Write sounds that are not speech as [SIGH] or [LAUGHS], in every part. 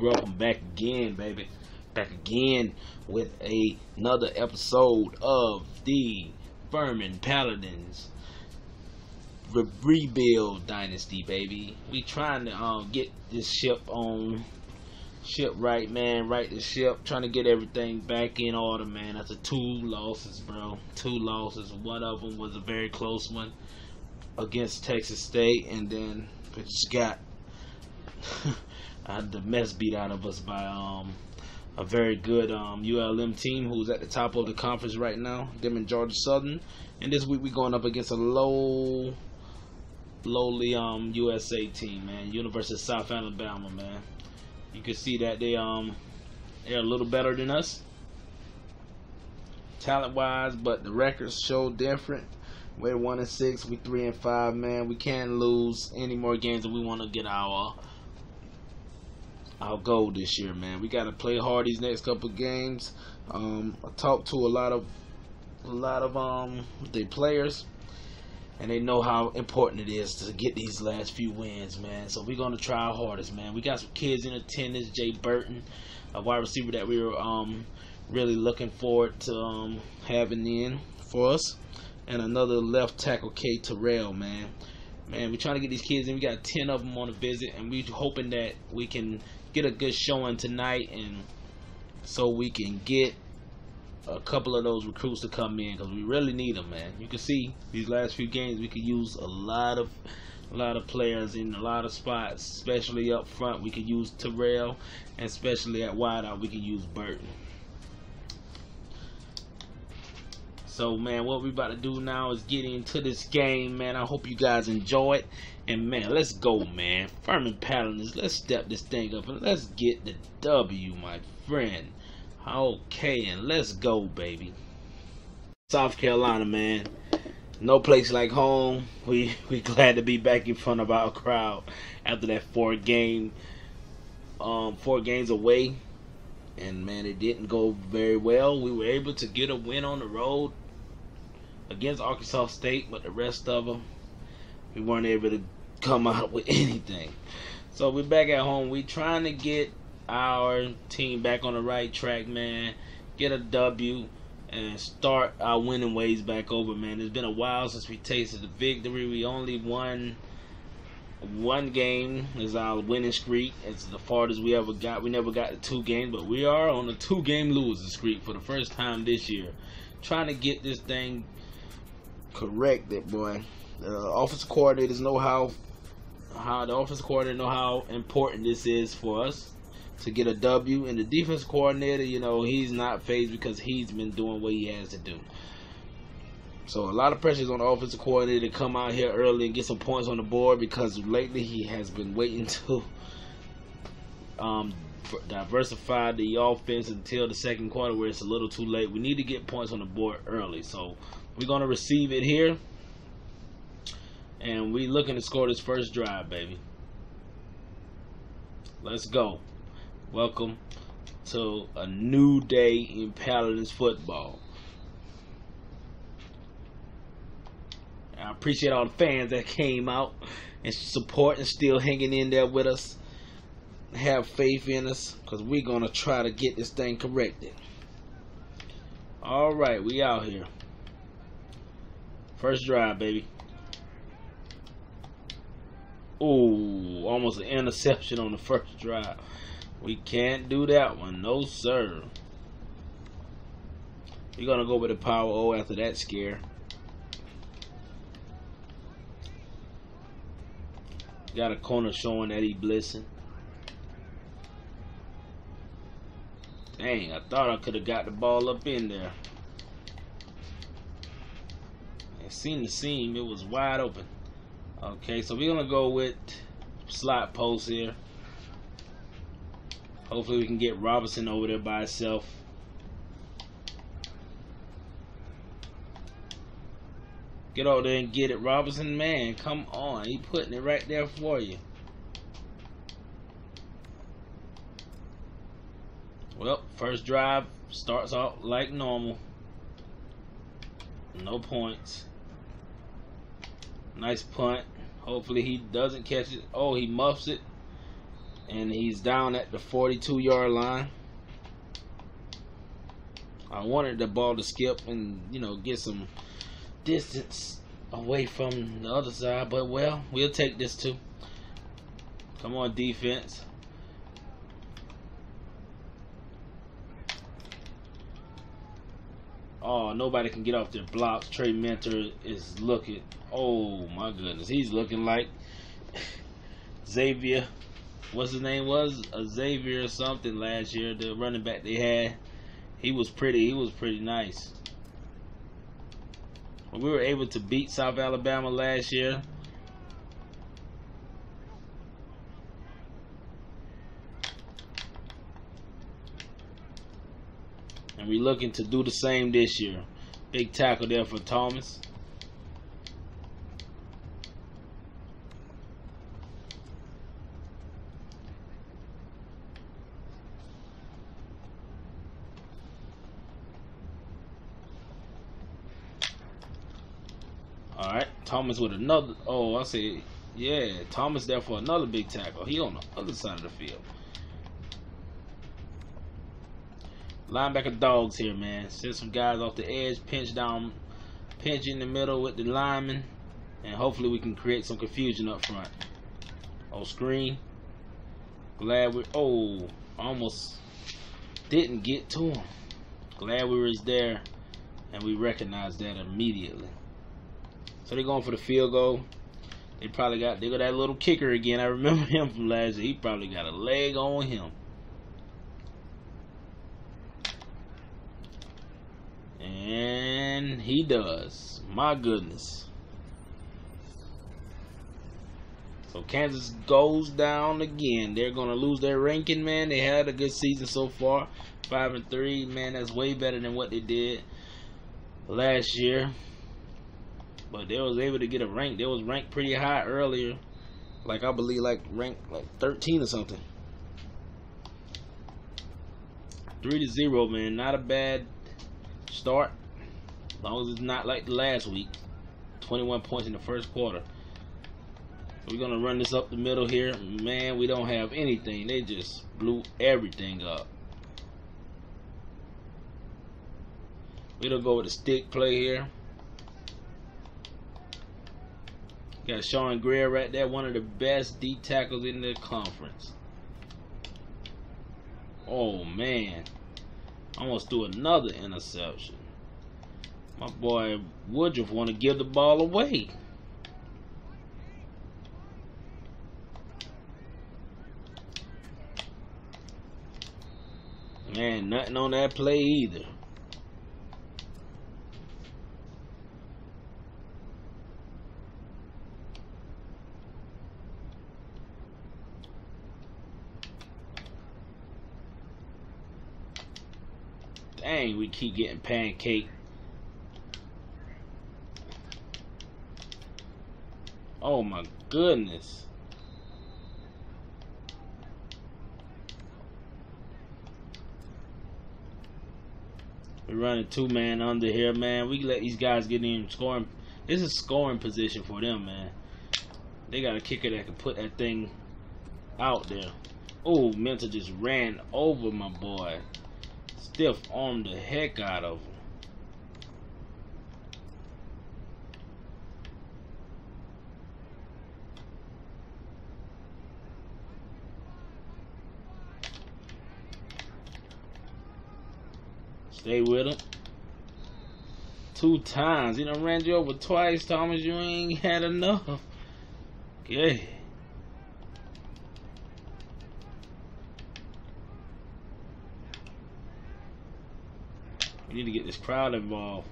welcome back again, baby. Back again with a, another episode of the Furman Paladins Re- Rebuild Dynasty, baby. We trying to um, get this ship on ship right, man. Right the ship, trying to get everything back in order, man. After two losses, bro. Two losses. One of them was a very close one against Texas State, and then just got [LAUGHS] uh, the mess beat out of us by um, a very good um, ULM team who's at the top of the conference right now. Them and Georgia Southern, and this week we're going up against a low, lowly um, USA team, man. University of South Alabama, man. You can see that they um they're a little better than us talent wise, but the records show different. We're one and six. We three and five, man. We can't lose any more games, and we want to get our our goal this year, man. We got to play hard these next couple games. Um, I talked to a lot of a lot of um the players, and they know how important it is to get these last few wins, man. So we're gonna try our hardest, man. We got some kids in attendance. Jay Burton, a wide receiver that we were um really looking forward to um having in for us and another left tackle, K. Terrell, man. Man, we're trying to get these kids in. We got 10 of them on a visit, and we're hoping that we can get a good showing tonight and so we can get a couple of those recruits to come in because we really need them, man. You can see these last few games we could use a lot of a lot of players in a lot of spots, especially up front. We could use Terrell, and especially at wideout we could use Burton. So man, what we about to do now is get into this game, man. I hope you guys enjoy it. And man, let's go, man. Furman Paladins, let's step this thing up and let's get the W, my friend. Okay, and let's go, baby. South Carolina, man. No place like home. We [LAUGHS] we glad to be back in front of our crowd after that four game um four games away. And man, it didn't go very well. We were able to get a win on the road against Arkansas State, but the rest of them, we weren't able to come out [LAUGHS] with anything. So we're back at home. We're trying to get our team back on the right track, man. Get a W and start our winning ways back over, man. It's been a while since we tasted the victory. We only won one game is our winning streak. It's the farthest we ever got. We never got to two games, but we are on a two game losing streak for the first time this year. Trying to get this thing corrected, boy. The offensive coordinators know how how the offensive coordinator know how important this is for us to get a W, and the defense coordinator, you know, he's not fazed because he's been doing what he has to do. So a lot of pressure is on the offensive coordinator to come out here early and get some points on the board because lately he has been waiting [LAUGHS] to um, diversify the offense until the second quarter where it's a little too late. We need to get points on the board early. So we're gonna receive it here, and we looking to score this first drive, baby. Let's go. Welcome to a new day in Paladins football. I appreciate all the fans that came out and support and still hanging in there with us. Have faith in us because we're going to try to get this thing corrected. All right, we out here. First drive, baby. Ooh, almost an interception on the first drive. We can't do that one. No, sir. We're going to go with the power O after that scare. Got a corner showing that he blitzing. Dang, I thought I could have got the ball up in there. Seemed to seem it was wide open. Okay, so we're gonna go with slot post here. Hopefully we can get Robinson over there by himself. Get over there and get it, Robinson. Man, come on. He putting it right there for you. Well, first drive starts out like normal. No points. Nice punt. Hopefully he doesn't catch it. Oh, he muffs it. And he's down at the 42 yard line. I wanted the ball to skip and, you know, get some distance away from the other side. But, well, we'll take this too. Come on, defense. Oh, nobody can get off their blocks. Trey Mentor is looking. Oh my goodness, he's looking like Xavier. What's his name was Xavier or something last year. The running back they had. He was pretty. He was pretty nice. We were able to beat South Alabama last year. And we're looking to do the same this year. Big tackle there for Thomas. Alright, Thomas with another. Oh, I see. Yeah, Thomas there for another big tackle. He on the other side of the field. Linebacker dogs here, man. Send some guys off the edge, pinch down, pinch in the middle with the lineman, and hopefully we can create some confusion up front. Oh, screen. Glad we. Oh, almost didn't get to him. Glad we was there, and we recognized that immediately. So they're going for the field goal. They probably got they got that little kicker again. I remember [LAUGHS] him from last year. He probably got a leg on him. And he does. My goodness. So Kansas goes down again. They're gonna lose their ranking, man. They had a good season so far. Five and three, man, that's way better than what they did last year. But they was able to get a rank. They was ranked pretty high earlier. Like I believe like ranked like 13 or something. Three to zero, man. Not a bad start. As long as it's not like the last week. 21 points in the first quarter. We're to run this up the middle here. Man, we don't have anything. They just blew everything up. To go with the stick play here. Got Sean Greer right there. One of the best D tackles in the conference. Oh, man. Almost threw another interception. My boy Woodruff want to give the ball away. Man, nothing on that play either. Dang, we keep getting pancake. Oh my goodness. We're running two man under here, man. We let these guys get in scoring. This is scoring position for them, man. They got a kicker that can put that thing out there. Oh, Mental just ran over my boy. Stiff armed the heck out of him. Stay with him. Two times. He done ran you over twice, Thomas. You ain't had enough. [LAUGHS] Okay. Need to get this crowd involved.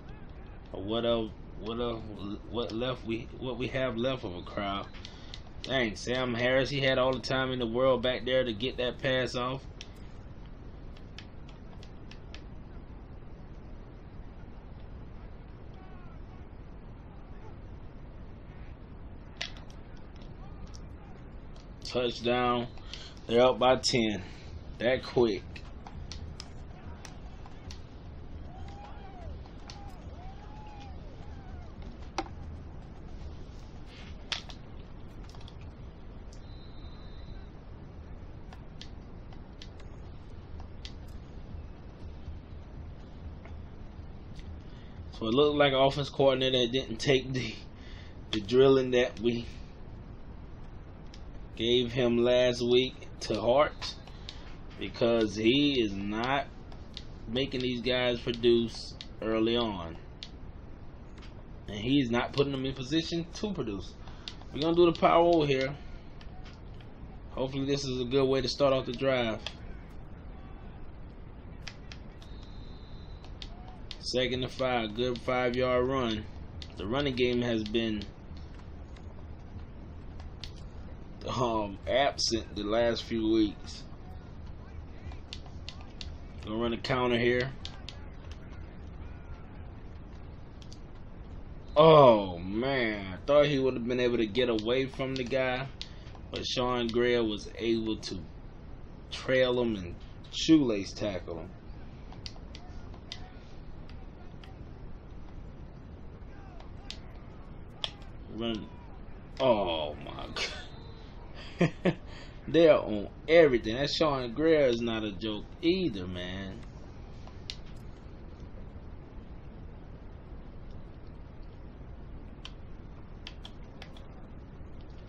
Or what? What? What left? We what we have left of a crowd? Dang, Sam Harris. He had all the time in the world back there to get that pass off. Touchdown. They're up by 10. That quick. Looked like an offense coordinator that didn't take the the drilling that we gave him last week to heart because he is not making these guys produce early on. And he's not putting them in position to produce. We're going to do the power over here. Hopefully this is a good way to start off the drive. Second to five, good five yard run. The running game has been um, absent the last few weeks. Gonna run a counter here. Oh man, I thought he would have been able to get away from the guy, but Sean Greer was able to trail him and shoelace tackle him. Run. Oh my [LAUGHS] god. They're on everything. That Sean Greer is not a joke either, man.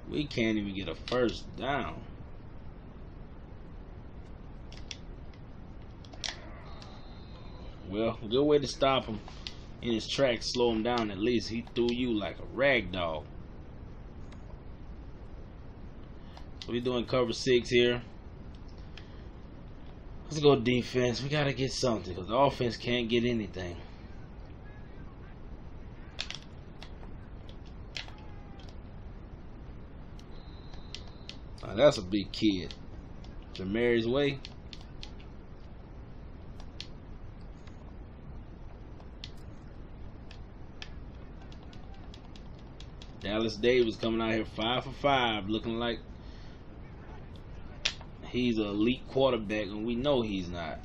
We can't even get a first down. Well, good way to stop him in his tracks, slow him down at least. He threw you like a rag doll. So we doing cover six here. Let's go defense. We gotta get something because the offense can't get anything. Now that's a big kid. Jamari's way. Dallas Davis coming out here five for five, looking like he's an elite quarterback, and we know he's not.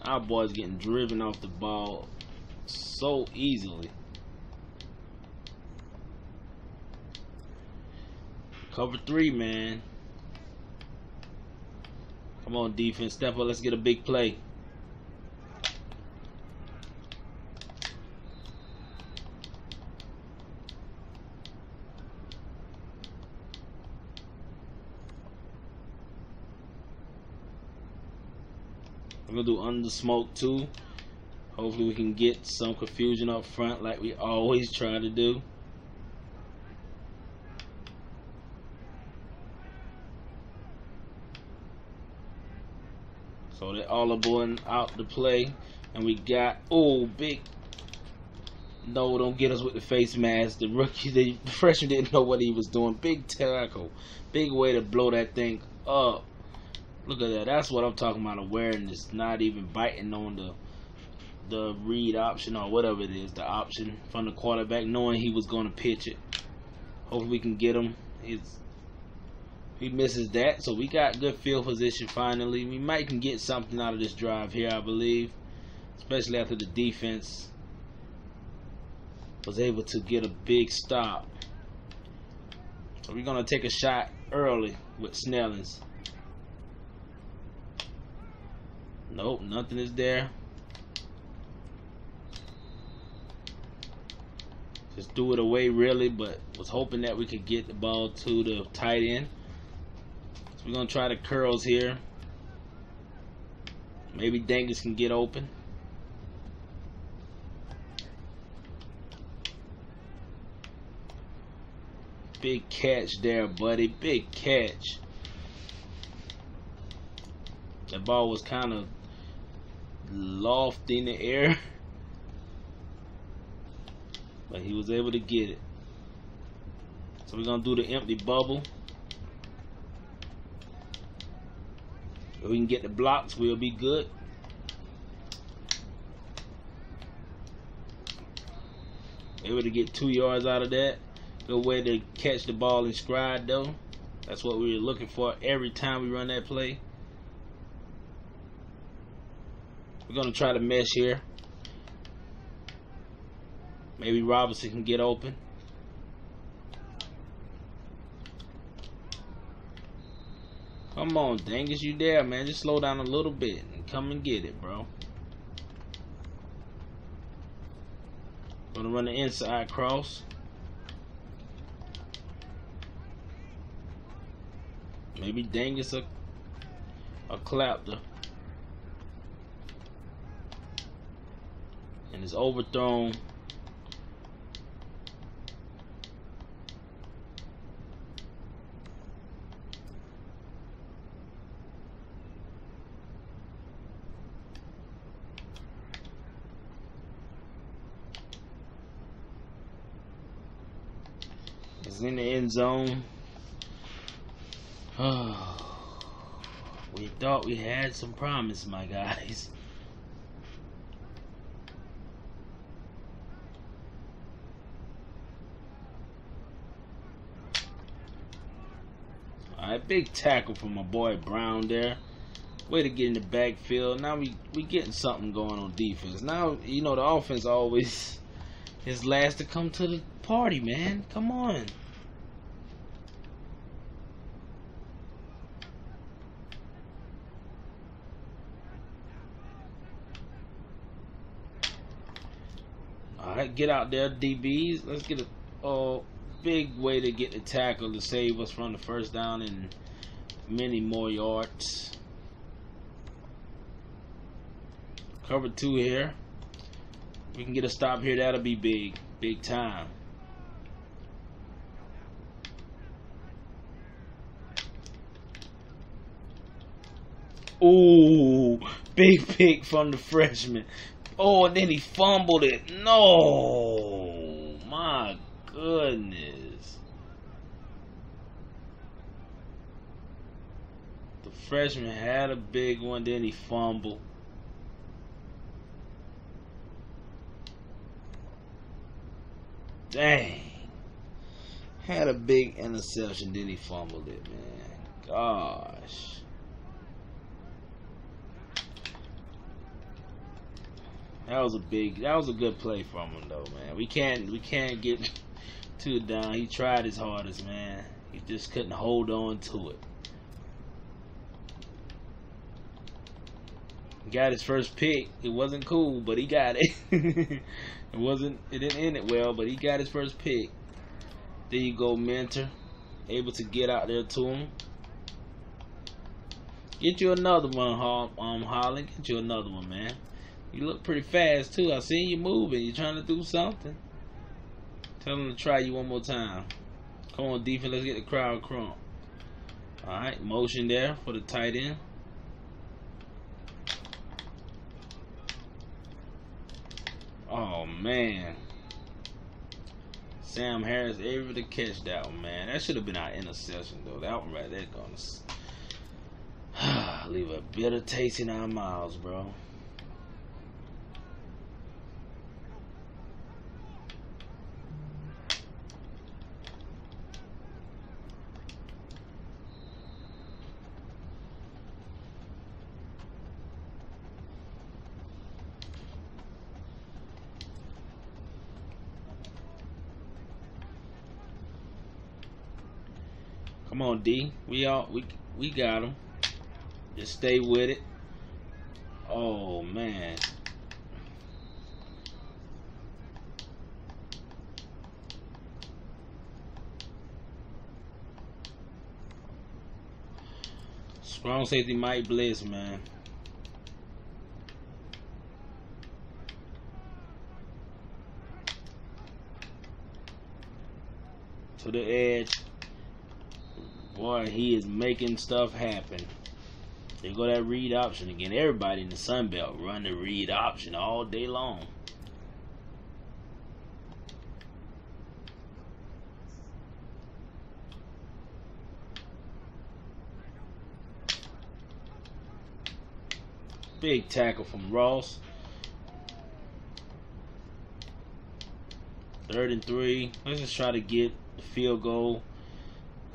Our boy's getting driven off the ball so easily. Cover three, man. Come on, defense. Step up. Let's get a big play. I'm gonna do under smoke too. Hopefully we can get some confusion up front like we always try to do. So they're all aboard out to play. And we got, oh, big. No, don't get us with the face mask. The rookie, the [LAUGHS] freshman didn't know what he was doing. Big tackle. Big way to blow that thing up. Look at that. That's what I'm talking about. Awareness, not even biting on the the read option or whatever it is, the option from the quarterback, knowing he was going to pitch it. Hopefully we can get him. He misses that, so we got good field position finally. We might can get something out of this drive here, I believe, especially after the defense was able to get a big stop. So we're gonna take a shot early with Snellings. Nope, nothing is there. Just threw it away really, but was hoping that we could get the ball to the tight end. So we're gonna try the curls here. Maybe Dangus can get open. Big catch there, buddy. Big catch. The ball was kind of loft in the air. But he was able to get it. So we're going to do the empty bubble. If we can get the blocks, we'll be good. Able to get two yards out of that. Good way to catch the ball and stride, though. That's what we were looking for every time we run that play. We're going to try to mesh here. Maybe Robinson can get open. Come on, dang Dangus, you there, man. Just slow down a little bit and come and get it, bro. Gonna run the inside cross. Maybe Dangus a a clapter. And it's overthrown. It's in the end zone. [SIGHS] we thought we had some promise, my guys. [LAUGHS] Alright, big tackle from my boy Brown there. Way to get in the backfield. Now we we getting something going on defense. Now you know the offense always [LAUGHS] is last to come to the party, man. Come on. Alright, get out there, DBs. Let's get a uh, big way to get the tackle to save us from the first down and many more yards. Cover two here. We can get a stop here. That'll be big. Big time. Ooh, big pick from the freshman. Oh, and then he fumbled it. No, my goodness. The freshman had a big one, then he fumbled. Dang. Had a big interception, then he fumbled it, man. Gosh. That was a big. That was a good play from him, though, man. We can't. We can't get too down. He tried his hardest, man. He just couldn't hold on to it. Got his first pick. It wasn't cool, but he got it. [LAUGHS] it wasn't. It didn't end it well, but he got his first pick. There you go, mentor. Able to get out there to him. Get you another one, um, Holland. Get you another one, man. You look pretty fast too. I seen you moving. You're trying to do something. Tell them to try you one more time. Come on, defense. Let's get the crowd crump. All right, motion there for the tight end. Oh man. Sam Harris able to catch that one, man. That should have been our interception though. That one right there gonna [SIGHS] leave a bitter taste in our mouths, bro. D. We all we we got him. Just stay with it. Oh man. Strong safety Mike Bliss, man. To the edge. Boy, he is making stuff happen. They go that read option again. Everybody in the Sun Belt run the read option all day long. Big tackle from Ross. Third and three. Let's just try to get the field goal.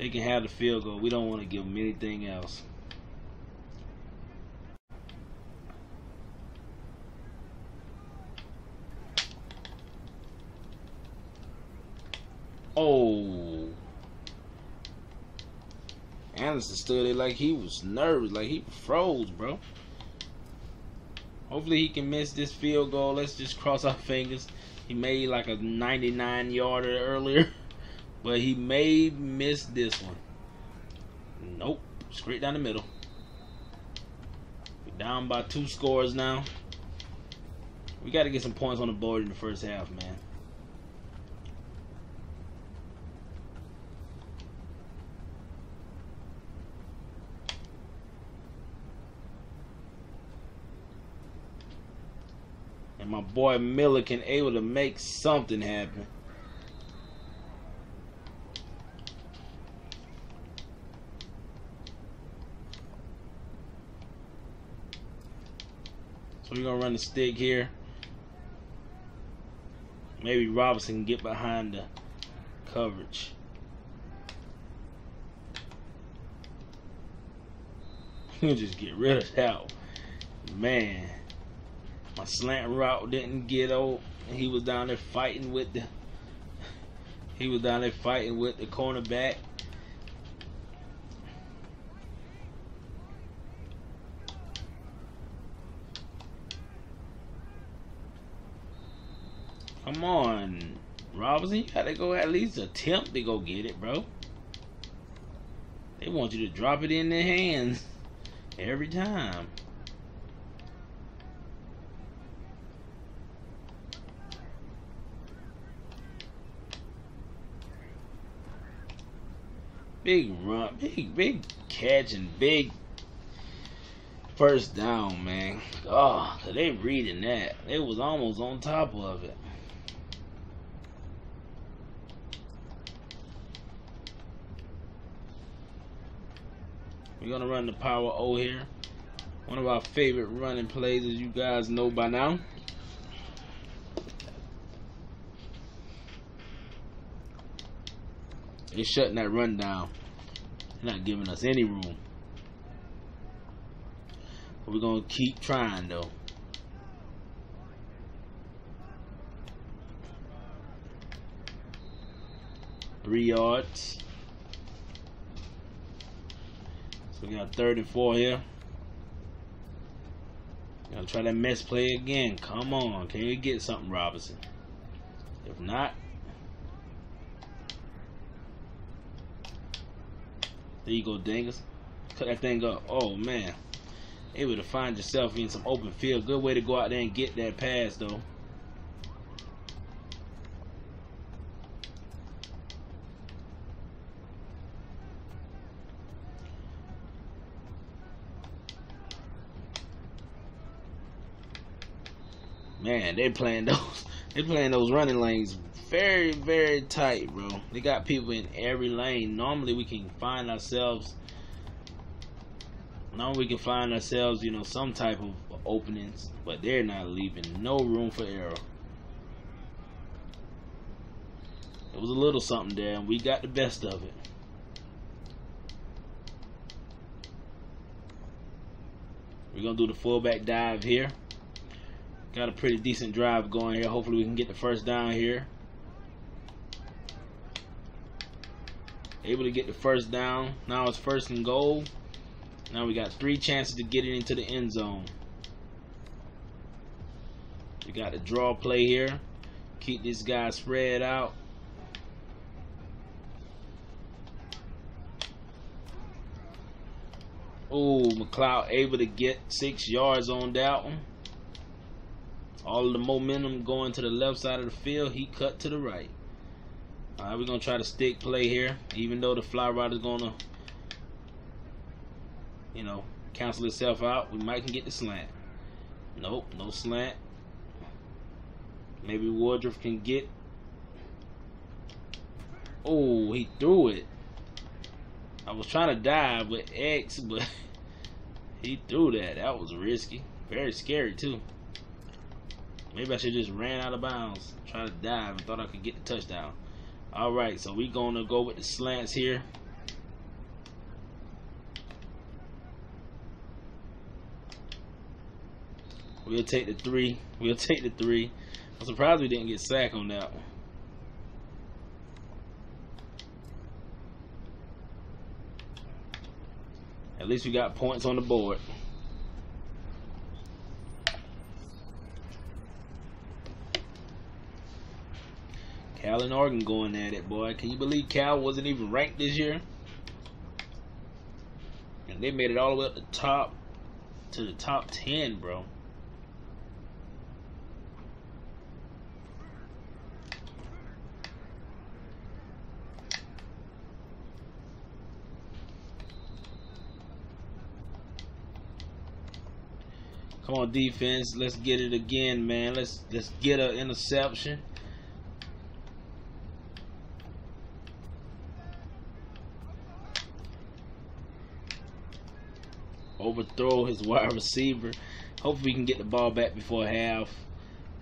They can have the field goal. We don't want to give them anything else. Oh. Anderson stood there like he was nervous, like he froze, bro. Hopefully he can miss this field goal. Let's just cross our fingers. He made like a 99 yarder earlier, [LAUGHS] but he may miss this one. Nope, straight down the middle. We're down by two scores now. We got to get some points on the board in the first half, man. And my boy Milliken able to make something happen. So we're gonna run the stick here. Maybe Robinson can get behind the coverage. [LAUGHS] He'll just get rid of that. Man. My slant route didn't get old. He was down there fighting with the [LAUGHS] he was down there fighting with the cornerback. Come on, Robinson. You gotta go at least attempt to go get it, bro. They want you to drop it in their hands every time. Big run, big, big catch and big first down, man. Oh, they reading that. It was almost on top of it. We're gonna run the power O here. One of our favorite running plays, as you guys know by now. They're shutting that run down. They're not giving us any room. But we're gonna keep trying though. Three yards. So we got third and four here. Gotta try that mesh play again. Come on. Can you get something, Robinson? If not, there you go, Dingus. Cut that thing up. Oh, man. Able to find yourself in some open field. Good way to go out there and get that pass, though. Man, they playing [LAUGHS] those. They playing those running lanes very, very tight, bro. They got people in every lane. Normally, we can find ourselves. Normally, we can find ourselves, you know, some type of openings, but they're not leaving no room for error. It was a little something there, and we got the best of it. We're gonna do the fullback dive here. Got a pretty decent drive going here. Hopefully we can get the first down here. Able to get the first down. Now it's first and goal. Now we got three chances to get it into the end zone. We got a draw play here. Keep this guy spread out. Oh, McLeod able to get six yards on that one. All the momentum going to the left side of the field. He cut to the right. All right, we're going to try to stick play here. Even though the fly route is going to, you know, cancel itself out. We might can get the slant. Nope, no slant. Maybe Woodruff can get. Oh, he threw it. I was trying to dive with X, but [LAUGHS] he threw that. That was risky. Very scary, too. Maybe I should just ran out of bounds. Trying to dive and thought I could get the touchdown. Alright, so we're gonna go with the slants here. We'll take the three. We'll [LAUGHS] take the three. I'm surprised we didn't get sacked on that one. At least we got points on the board. Cal and Oregon going at it, boy. Can you believe Cal wasn't even ranked this year? And they made it all the way up the top to the top 10, bro. Come on, defense. Let's get it again, man. Let's let's get an interception. Overthrow his wide receiver. Hopefully we can get the ball back before half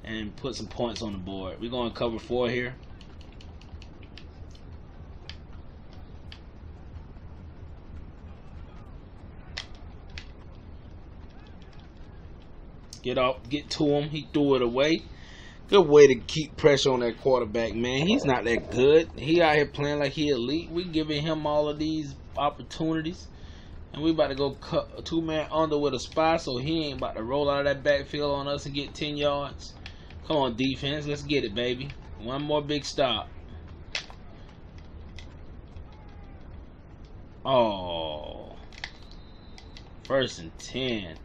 and put some points on the board. We're going to cover four here. Get off, get to him. He threw it away. Good way to keep pressure on that quarterback, man. He's not that good. He out here playing like he elite. We giving him all of these opportunities. And we about to go cut two man under with a spy, so he ain't about to roll out of that backfield on us and get 10 yards. Come on, defense. Let's get it, baby. One more big stop. Oh. First and 10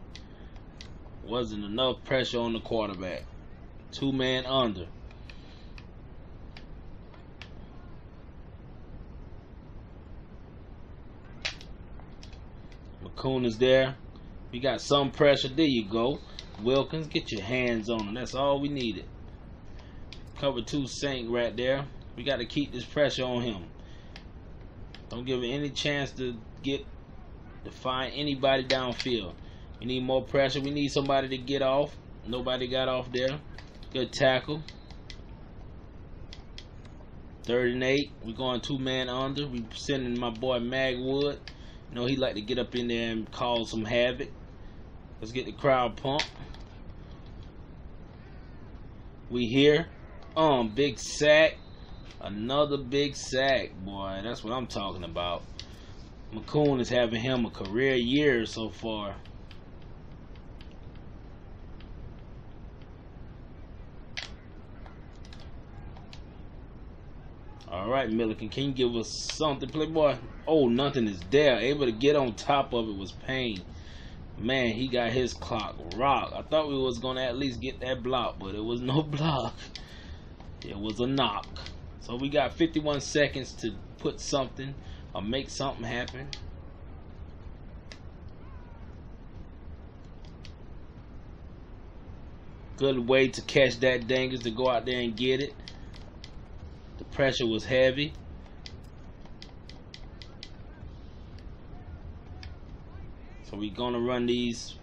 wasn't enough pressure on the quarterback. Two man under. McCoon is there. We got some pressure. There you go. Wilkins, get your hands on him. That's all we needed. Cover two Saint right there. We got to keep this pressure on him. Don't give him any chance to get to find anybody downfield. We need more pressure. We need somebody to get off. Nobody got off there. Good tackle. Third and eight. We're going two man under. We sending my boy Magwood. Know he like to get up in there and cause some havoc. Let's get the crowd pumped. We here. Um, big sack. Another big sack, boy. That's what I'm talking about. McCoon is having him a career year so far. All right, Milliken, can you give us something, Playboy? Oh, nothing is there. Able to get on top of it was pain. Man, he got his clock rock. I thought we was gonna at least get that block, but it was [LAUGHS] no block. It was a knock. So we got 51 seconds to put something or make something happen. Good way to catch that dangus to go out there and get it. The pressure was heavy. So we're gonna run these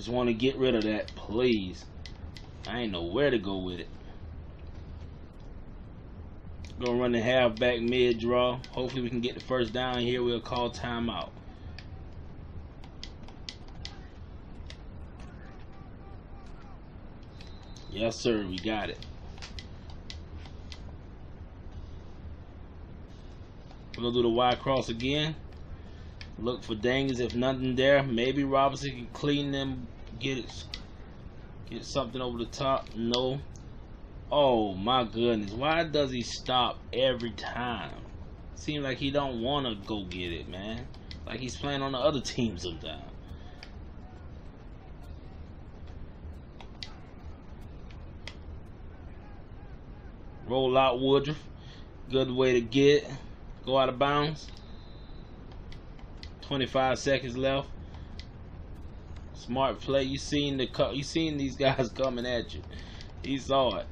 Just want to get rid of that, please. I ain't know where to go with it. Gonna run the halfback mid draw. Hopefully we can get the first down here. We'll call timeout. Yes, sir. We got it. We're to do the Y cross again. Look for Dangus. If nothing there, maybe Robinson can clean them, get it, get something over the top. No. Oh, my goodness. Why does he stop every time? Seems like he don't want to go get it, man. Like he's playing on the other team sometimes. Roll out Woodruff. Good way to get. Go out of bounds. 25 seconds left. Smart play. You seen the you seen these guys [LAUGHS] coming at you. He saw it.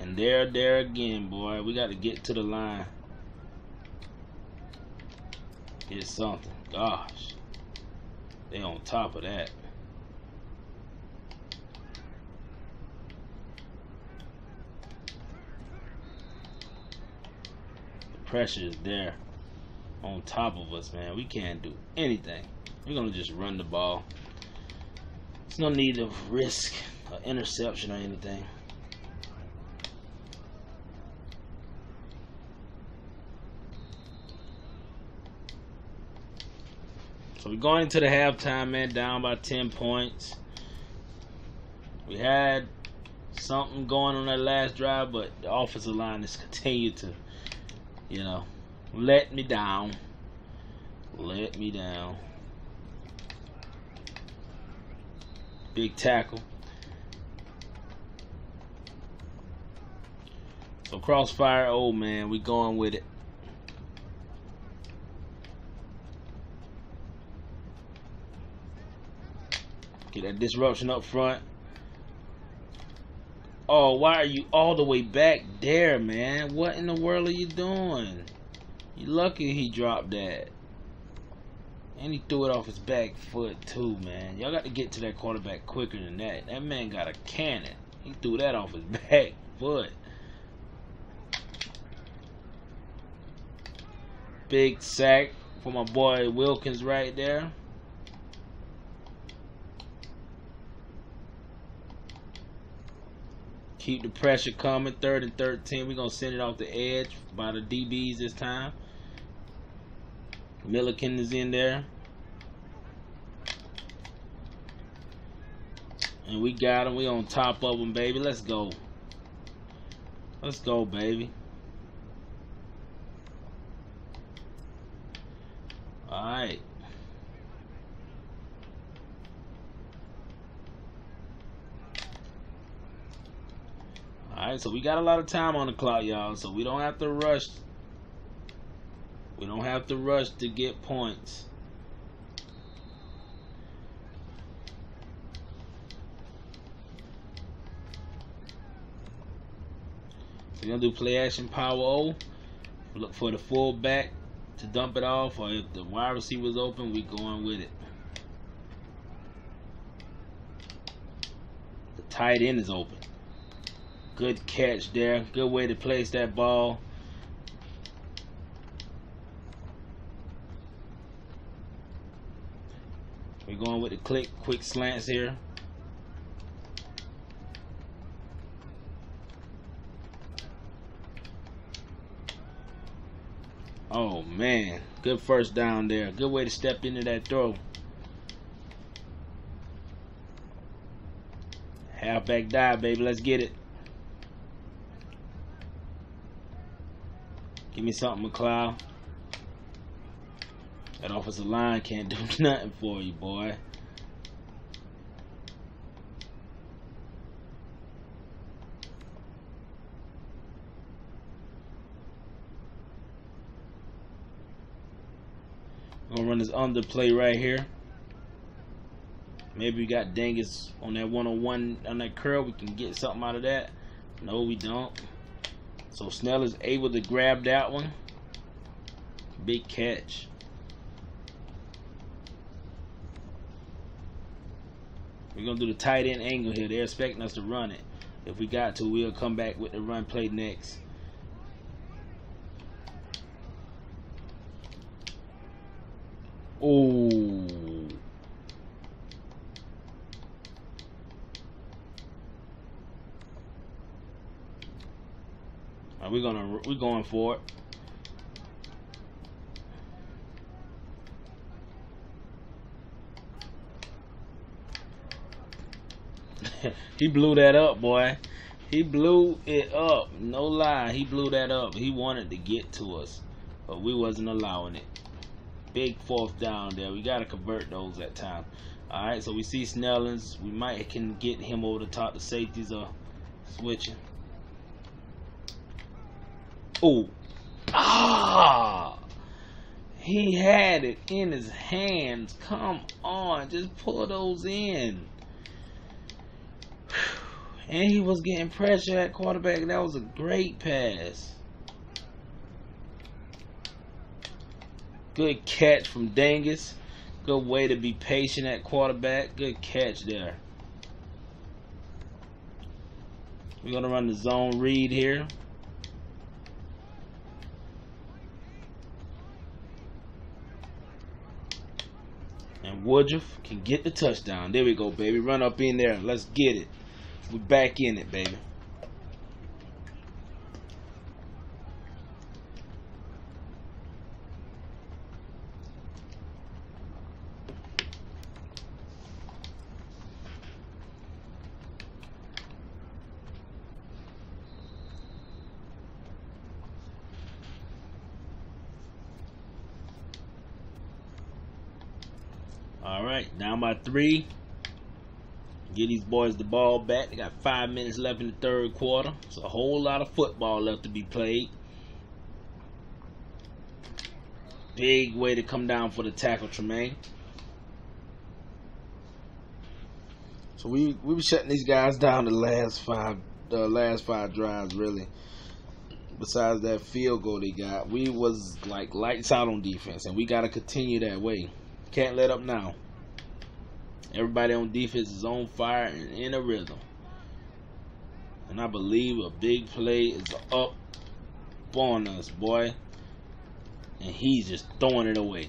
And there, there again, boy. We got to get to the line. Get something. Gosh. They on top of that. The pressure is there on top of us, man. We can't do anything. We're going to just run the ball. There's no need of risk or interception or anything. So we're going into the halftime, man, down by 10 points. We had something going on that last drive, but the offensive line has continued to, you know, let me down. Let me down. Big tackle. So crossfire, oh man, we going with it. Get that disruption up front. Oh, why are you all the way back there, man? What in the world are you doing? You lucky he dropped that. And he threw it off his back foot too, man. Y'all got to get to that quarterback quicker than that. That man got a cannon. He threw that off his [LAUGHS] back foot. Big sack for my boy Wilkins right there. Keep the pressure coming. Third and 13. We're going to send it off the edge by the DBs this time. Milliken is in there. And we got him. We on top of him, baby. Let's go. Let's go, baby. Alright. Alright, so we got a lot of time on the clock, y'all. So we don't have to rush. We don't have to rush to get points. So we're gonna do play action power O. Look for the full back to dump it off, or if the wide receiver is open, we going with it. The tight end is open. Good catch there. Good way to place that ball. We're going with the click, quick slants here. Oh man, good first down there. Good way to step into that throw. Halfback dive, baby. Let's get it. Give me something, McLeod. That offensive line can't [LAUGHS] do nothing for you, boy. I'm Gonna run this under play right here. Maybe we got Dangus on that one-on-one on that curl. We can get something out of that. No, we don't. So Snell is able to grab that one. Big catch. We're going to do the tight end angle here. They're expecting us to run it. If we got to, we'll come back with the run play next. Oh. We're gonna we're going for it. [LAUGHS] he blew that up, boy. He blew it up. No lie, he blew that up. He wanted to get to us, but we wasn't allowing it. Big fourth down there. We gotta convert those at time. All right, so we see Snellings. We might can get him over the top. The safeties are switching. Oh. Ah. He had it in his hands. Come on. Just pull those in. And he was getting pressure at quarterback. That was a great pass. Good catch from Dangus. Good way to be patient at quarterback. Good catch there. We're going to run the zone read here. Woodruff can get the touchdown. There we go, baby. Run up in there. Let's get it. We're back in it, baby. All right, down by three. Get these boys the ball back. They got five minutes left in the third quarter. It's a whole lot of football left to be played. Big way to come down for the tackle, Tremaine. So we we were shutting these guys down the last five the last five drives really. Besides that field goal they got, we was like lights out on defense, and we got to continue that way. Can't let up now. Everybody on defense is on fire and in a rhythm. And I believe a big play is up on us, boy. And he's just throwing it away.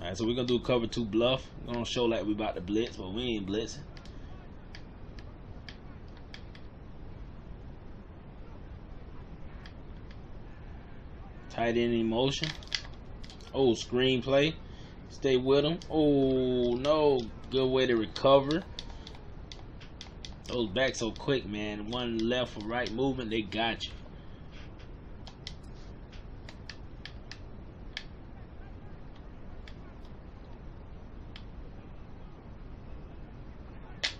Alright, so we're gonna do cover two bluff. We're gonna show like we about to blitz, but we ain't blitzing. Tight end in motion. Oh, screenplay. Stay with him. Oh, no. Good way to recover. Those back so quick, man. One left or right movement, they got you.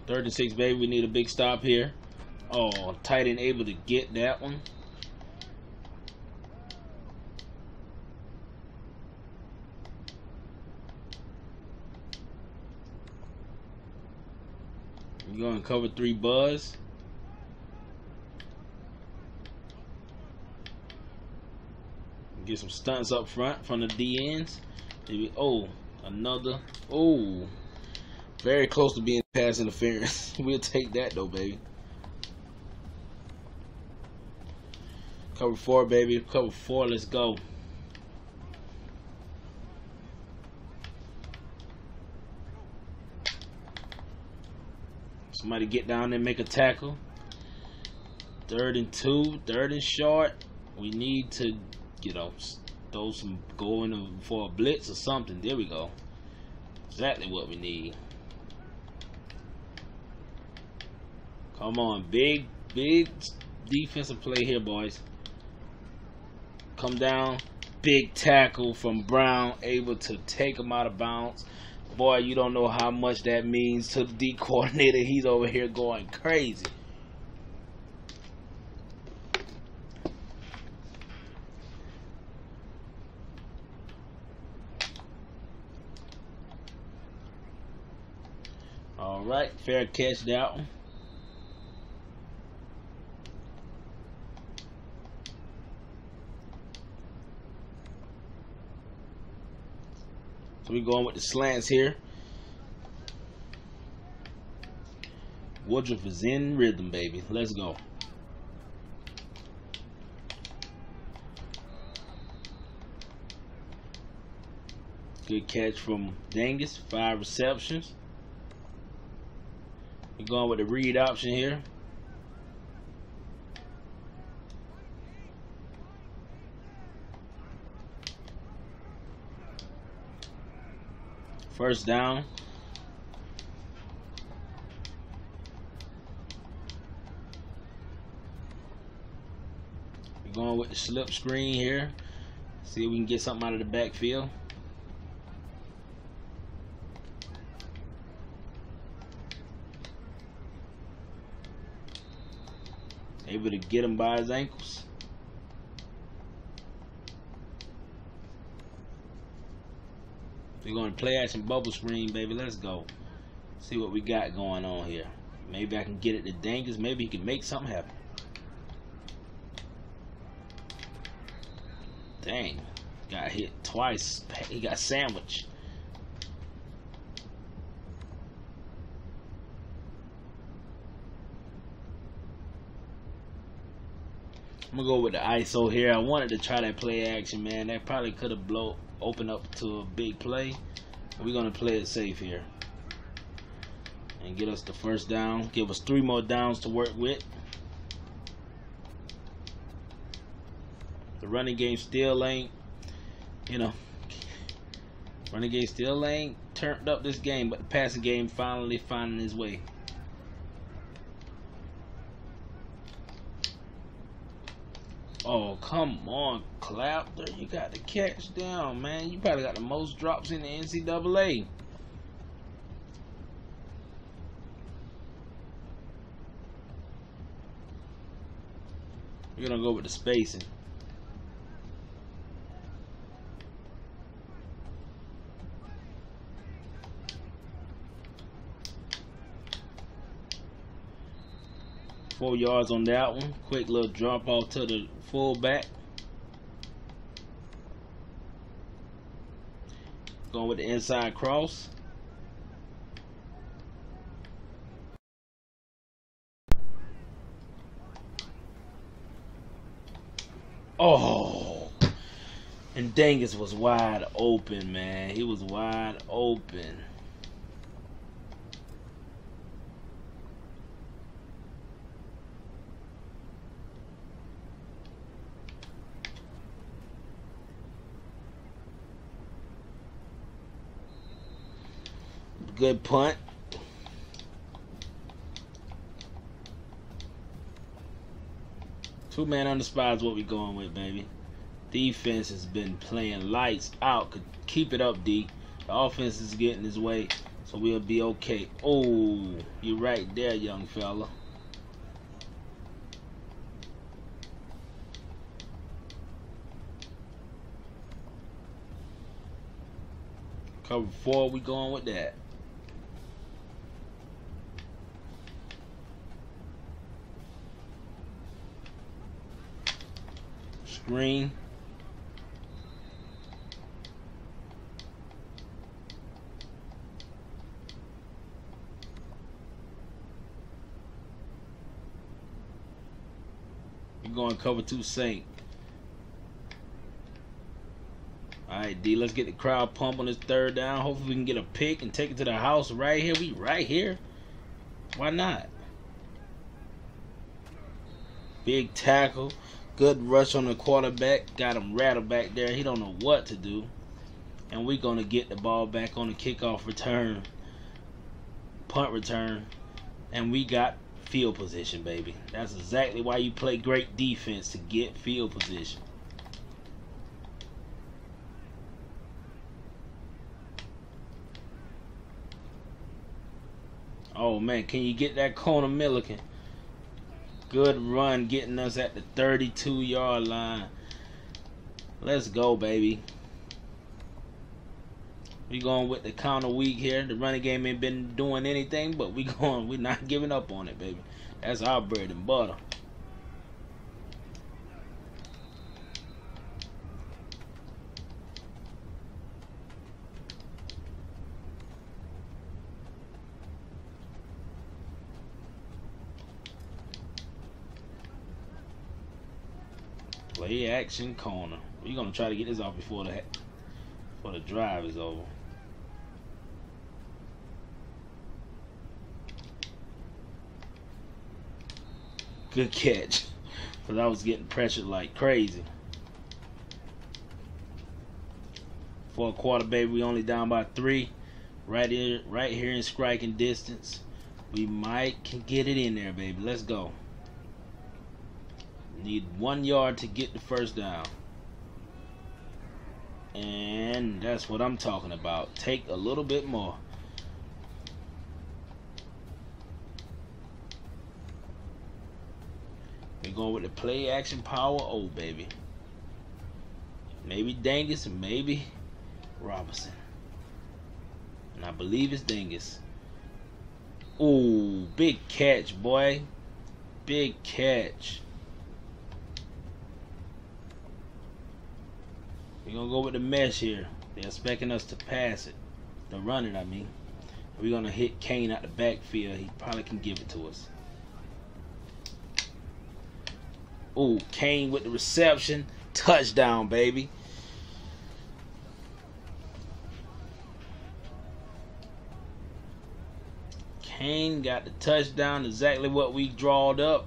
Third and baby. We need a big stop here. Oh, tight end able to get that one. You're going to cover three buzz. Get some stunts up front from the DNs. Maybe, oh, another. Oh, very close to being pass interference. [LAUGHS] we'll take that though, baby. Cover four, baby. Cover four. Let's go. Somebody get down there and make a tackle. Third and two, third and short. We need to, you know, throw some going in for a blitz or something. There we go. Exactly what we need. Come on, big, big defensive play here, boys. Come down, big tackle from Brown, able to take him out of bounds. Boy, you don't know how much that means to the D coordinator. [LAUGHS] He's over here going crazy. All right, fair catch that one. We're going with the slants here. Woodruff is in rhythm, baby. Let's go. Good catch from Dangus. Five receptions. We're going with the read option here. First down. We're going with the slip screen here. See if we can get something out of the backfield. Able to get him by his ankles. We're going to play action bubble screen, baby. Let's go. See what we got going on here. Maybe I can get it to Dangus. Maybe he can make something happen. Dang. Got hit twice. He got sandwiched. I'm gonna go with the ISO here. I wanted to try that play action, man. That probably could have blow open up to a big play. We're gonna play it safe here and get us the first down. Give us three more downs to work with. The running game still ain't, you know, running game still ain't turned up this game, but the passing game finally finding its way. Oh, come on, Clapper. You got the catch down, man. You probably got the most drops in the NCAA. We're going to go with the spacing. Four yards on that one. Quick little drop off to the fullback. Going with the inside cross. Oh, and Dangus was wide open, man. He was wide open. Good punt. Two man on the spot is what we going with, baby. Defense has been playing lights out. Could keep it up, D. The offense is getting his way, so we'll be okay. Oh, you're right there, young fella. Cover four, we going with that. Screen. We're going cover two sink. Alright, D, let's get the crowd pump on this third down. Hopefully we can get a pick and take it to the house right here. We right here. Why not? Big tackle. Good rush on the quarterback. Got him rattled back there. He don't know what to do. And we're going to get the ball back on the kickoff return. Punt return. And we got field position, baby. That's exactly why you play great defense to get field position. Oh man, can you get that corner Milliken? Good run getting us at the 32 yard line. Let's go, baby. We going with the counter weak here. The running game ain't been doing anything, but we [LAUGHS] going. We're not giving up on it, baby. That's our bread and butter. Play action corner. We're gonna try to get this off before the before the drive is over. Good catch. [LAUGHS] Cause I was getting pressured like crazy. For a quarter, baby, we only down by three. Right here, right here in striking distance. We might can get it in there, baby. Let's go. Need one yard to get the first down. And that's what I'm talking about. Take a little bit more. We're going with the play action power oh baby. Maybe Dangus, maybe Robinson. And I believe it's Dangus. Ooh, big catch, boy. Big catch. We're gonna go with the mesh here. They're expecting us to pass it. To run it, I mean. We're gonna hit Kane out the backfield. He probably can give it to us. Ooh, Kane with the reception. Touchdown, baby. Kane got the touchdown, exactly what we drawed up.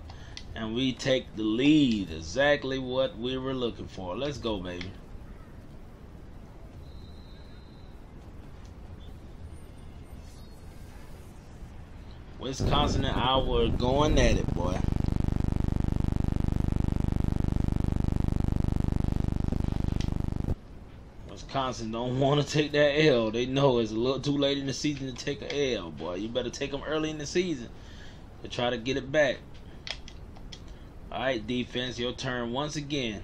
And we take the lead, exactly what we were looking for. Let's go, baby. Wisconsin and Iowa going at it, boy. Wisconsin don't want to take that L. They know it's a little too late in the season to take a L, boy. You better take them early in the season to try to get it back. All right, defense, your turn once again.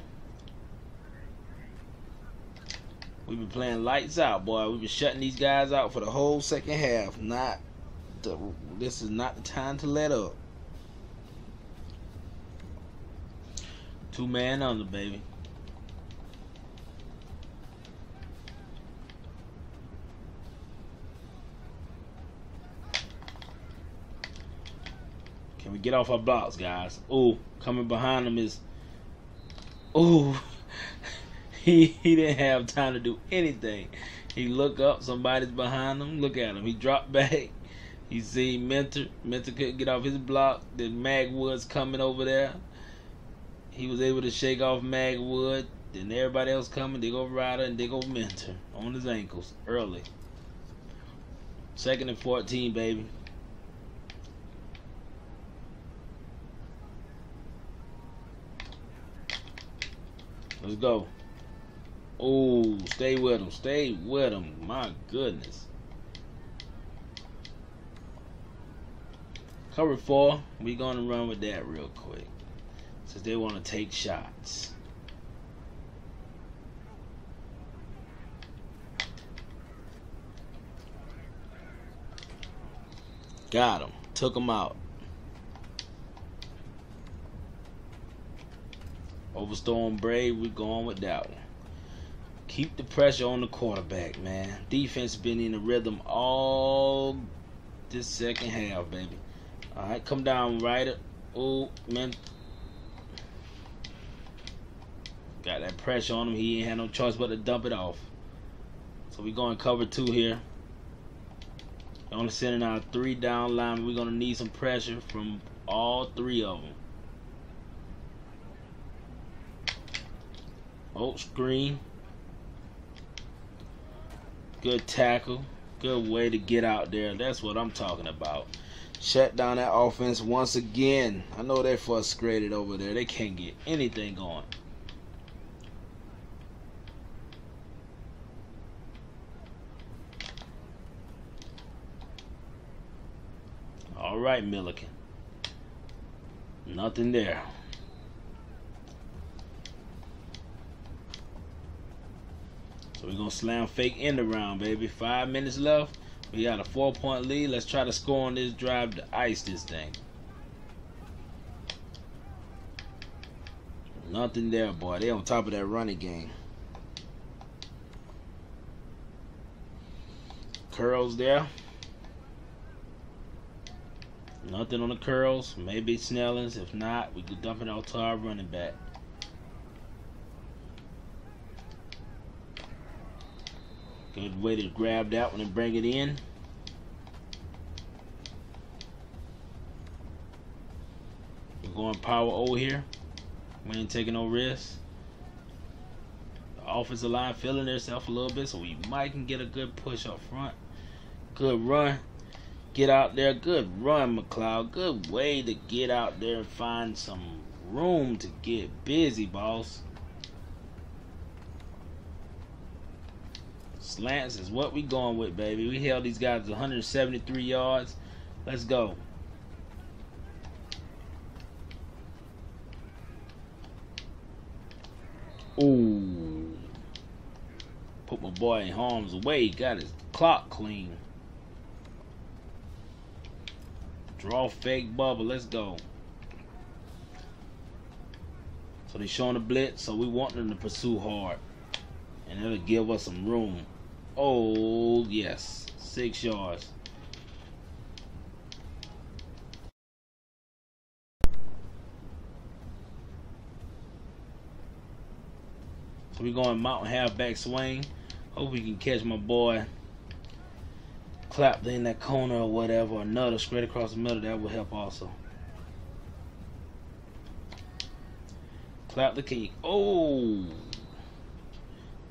We've been playing lights out, boy. We've been shutting these guys out for the whole second half. Not this is not the time to let up. Two man under, baby. Can we get off our blocks, guys? Oh, coming behind him is. Oh, [LAUGHS] he he didn't have time to do anything. He look up, somebody's behind him. Look at him. He dropped back. He see Mentor. Mentor couldn't get off his block. Then Magwood's coming over there. He was able to shake off Magwood. Then everybody else coming. They go Ryder and they go Mentor on his ankles early. Second and 14, baby. Let's go. Oh, stay with him. Stay with him. My goodness. Cover four. we going to run with that real quick. Since they want to take shots. Got him. Took him out. Overstorm Brave, we going with that one. Keep the pressure on the quarterback, man. Defense been in the rhythm all this second half, baby. All right, come down, Ryder. Oh, man. Got that pressure on him. He ain't had no choice but to dump it off. So we going cover two here. Only sending out three down line. We're going to need some pressure from all three of them. Oh, screen. Good tackle. Good way to get out there. That's what I'm talking about. Shut down that offense once again. I know they're frustrated over there. They can't get anything going. All right, Milliken. Nothing there. So we're going to slam fake end around, baby. Five minutes left. We got a four point lead. Let's try to score on this drive to ice this thing. Nothing there, boy. They on top of that running game. Curls there. Nothing on the curls. Maybe Snellings. If not, we could dump it out to our running back. Good way to grab that one and bring it in. We're going power O here. We ain't taking no risks. The offensive line feeling themselves a little bit, so we might can get a good push up front. Good run. Get out there. Good run, McLeod. Good way to get out there and find some room to get busy, boss. Slants is what we going with, baby. We held these guys 173 yards. Let's go. Ooh. Put my boy in harm's way. Got his clock clean. Draw fake bubble. Let's go. So they showing the blitz, so we want them to pursue hard. And it'll give us some room. Oh, yes. Six yards. So we're going mountain halfback swing. Hope we can catch my boy clapped in that corner or whatever. Another straight across the middle. That will help also. Clap the key. Oh!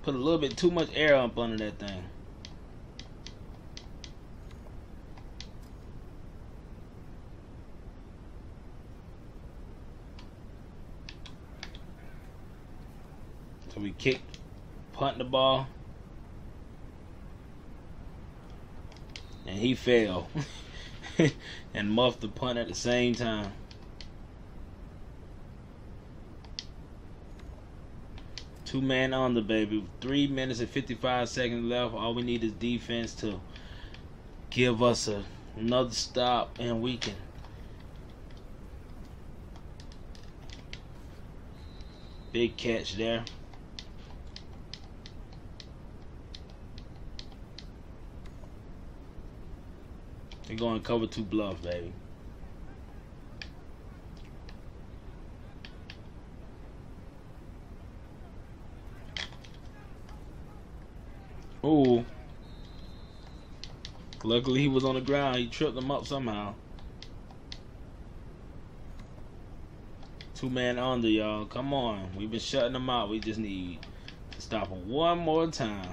Put a little bit too much air up under that thing. So we kicked, punt the ball. And he fell. [LAUGHS] and muffed the punt at the same time. Two man on the baby. Three minutes and 55 seconds left. All we need is defense to give us a, another stop and we can big catch there. They're going to cover two bluff, baby. Ooh. Luckily he was on the ground. He tripped him up somehow. Two man under, y'all. Come on. We've been shutting them out. We just need to stop him one more time.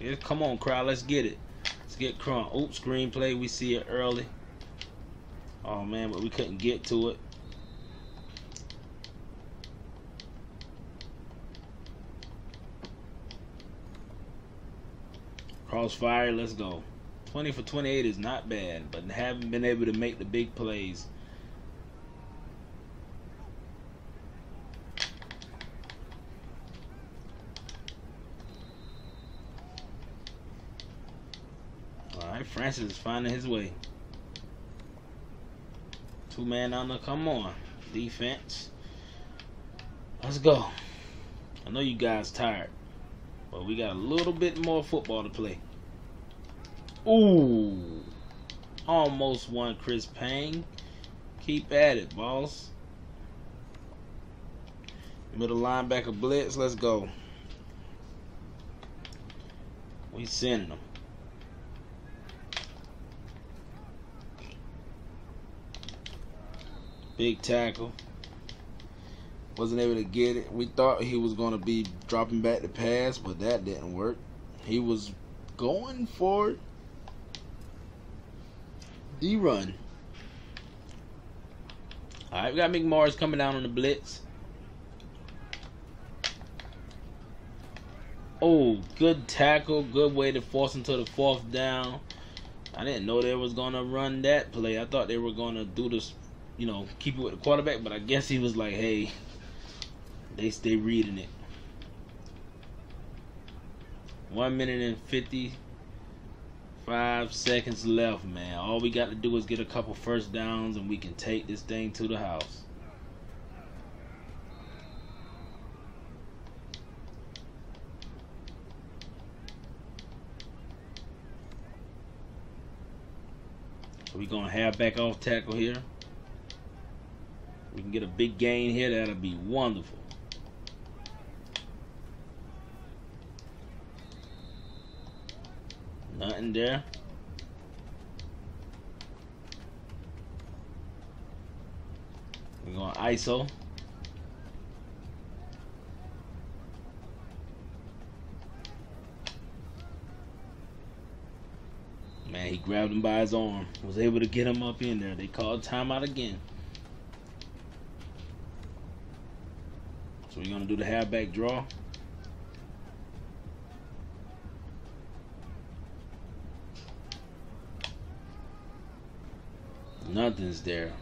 Yeah, come on, crowd. Let's get it. Let's get crunk. Oops, screenplay. We see it early. Oh, man, but we couldn't get to it. Crossfire, let's go. 20 for 28 is not bad, but haven't been able to make the big plays. Alright, Francis is finding his way. Two man on the come on. Defense. Let's go. I know you guys tired. But we got a little bit more football to play. Ooh. Almost won Chris Payne. Keep at it, boss. Middle linebacker blitz. Let's go. We sending them. Big tackle wasn't able to get it. We thought he was going to be dropping back the pass, but that didn't work. He was going for the run. All right, we got McMorris coming down on the blitz. Oh, good tackle. Good way to force him to the fourth down. I didn't know they was going to run that play. I thought they were going to do this, you know, keep it with the quarterback, but I guess he was like, hey, they stay reading it. One minute and fifty-five seconds left, man. All we got to do is get a couple first downs, and we can take this thing to the house. So we gonna have back off tackle here. We can get a big gain here. That'll be wonderful. Nothing there. We're going ISO. Man, he grabbed him by his arm. Was able to get him up in there. They called timeout again. So we're going to do the halfback draw. Nothing's there.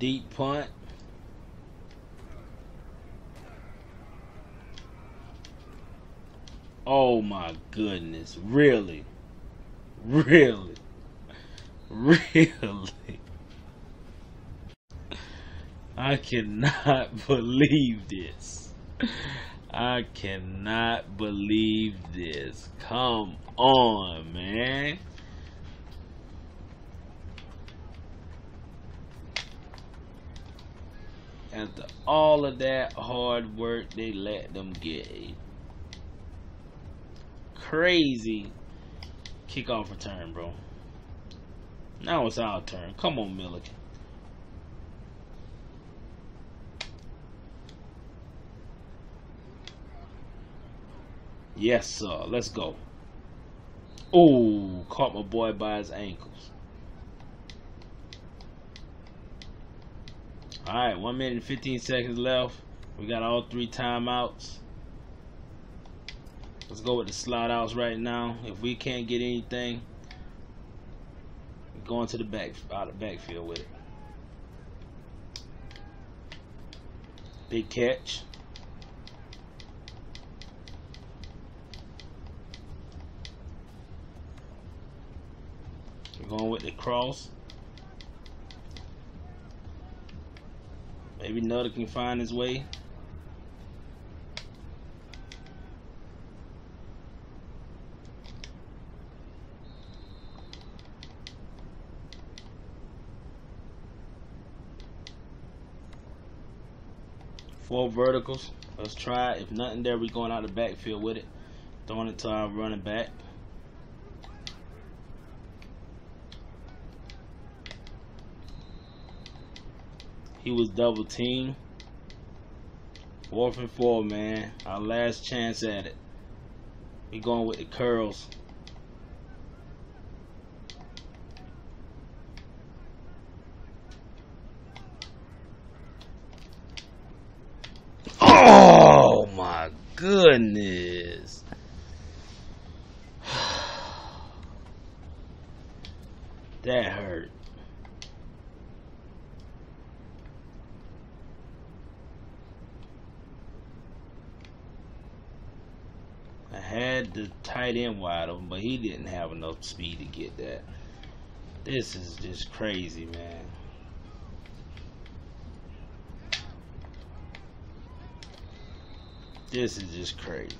Deep punt. Oh my goodness. Really? Really? [LAUGHS] Really? I cannot [LAUGHS] believe this. I cannot believe this. Come on, man. After all of that hard work, they let them get a crazy kickoff return, bro. Now it's our turn. Come on, Milliken. Yes, sir. Let's go. Oh, caught my boy by his ankles. Alright, 1 minute and 15 seconds left. We got all three timeouts. Let's go with the slot outs right now. If we can't get anything, going to the back out of backfield with it. Big catch. Going with the cross. Maybe Nutter can find his way. Four verticals. Let's try. If nothing there, we're going out the backfield with it. Throwing it to our running back. He was double teamed. Fourth and four, man. Our last chance at it. We going with the curls. Oh my goodness. That hurt. I had the tight end wide open, but he didn't have enough speed to get that. This is just crazy, man. This is just crazy.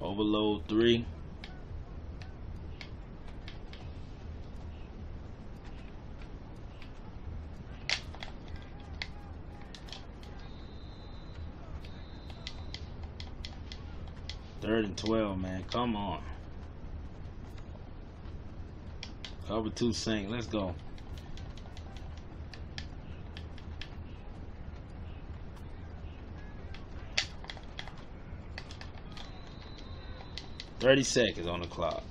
Overload three. Third and 12, man. Come on. Cover two sink. Let's go. Thirty seconds on the clock.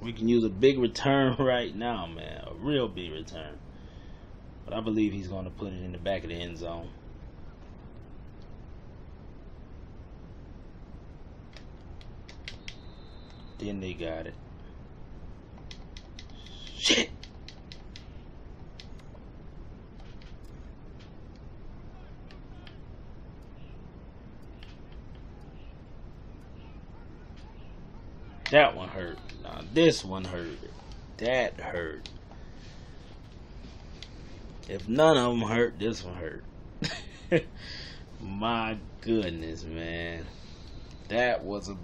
We can use a big return [LAUGHS] right now, man. A real big return. But I believe he's going to put it in the back of the end zone. Then they got it. Shit! That one hurt. Nah, this one hurt. That hurt. If none of them hurt, this one hurt. [LAUGHS] My goodness, man. That was a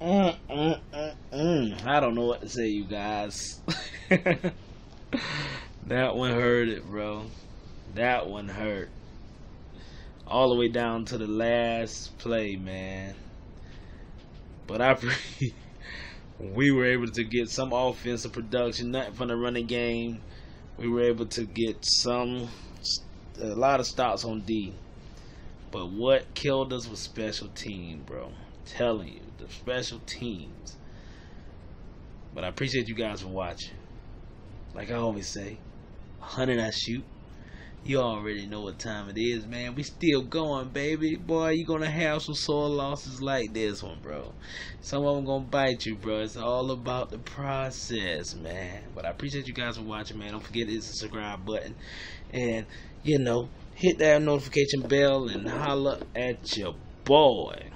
Mm, mm, mm, mm, I don't know what to say, you guys. [LAUGHS] that one hurt it, bro. That one hurt. All the way down to the last play, man. But I [LAUGHS] we were able to get some offensive production, nothing from the running game. We were able to get some, a lot of stops on D. But what killed us was special team, bro. I'm telling you the special teams. But I appreciate you guys for watching. Like I always say, 100 I shoot. You already know what time it is, man. We still going, baby. Boy, you gonna have some sore losses like this one, bro. Some of them gonna bite you, bro. It's all about the process, man. But I appreciate you guys for watching, man. Don't forget to hit the subscribe button. And, you know, hit that notification bell and holla at your boy.